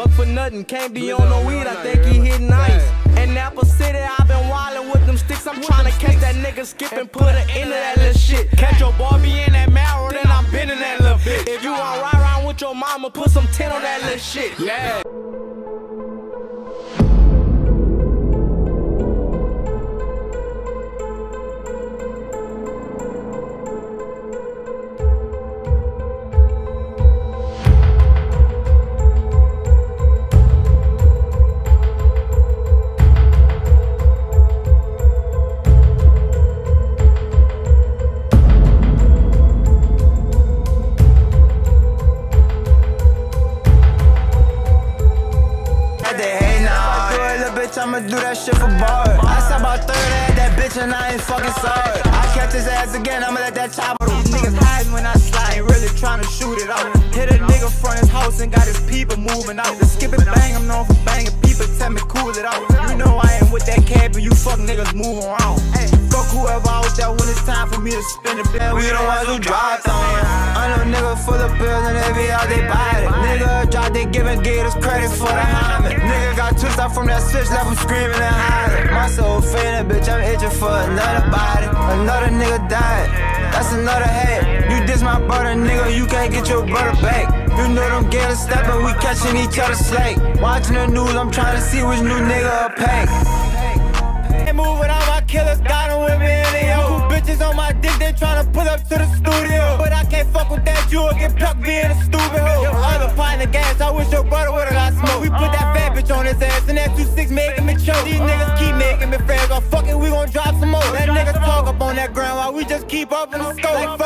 Buck for nothing, can't be on no weed, I think he hit nice. In Apple City, I've been wildin' with them sticks. I'm tryna catch that nigga skip and put an end to that little shit. Catch your boy be in that marrow, then I'm bending that little bitch. If you want ride around with your mama, put some 10 on that little shit. Yeah. I'ma do that shit for bar. I saw about third at that bitch and I ain't fucking sorry. I catch his ass again, I'ma let that chopper. These niggas hiding when I slide, ain't really trying to shoot it out. Hit a nigga from his house and got his people moving out. The skip it bang, I'm known for banging. People tell me cool it out. You know I ain't with that cap and you fuck niggas move around. Hey, fuck whoever out there when it's time for me to spin the bill. We don't want to drive on. Full of bills and they be they buy it. Nigga drop they giving gators credit for the hymen. Nigga got twist out from that switch, left him screaming and hiding. My soul fading, bitch, I'm itching for another body. Another nigga died, that's another head. You diss my brother, nigga, you can't get your brother back. You know them gators stepping, we catching each other slack. Watching the news, I'm trying to see which new nigga a pack. They move with all my killers, got them with me in the yo. Bitches on my dick, they tryna pull up to the plucked being a stupid hoe. Your other pint of gas, I wish your brother would've got smoke. We put that fat bitch on his ass, and that 2-6 making me choke. These niggas keep making me friends, oh fuck it, we gon' drop some more. That niggas talk up on that ground while we just keep up in the scope.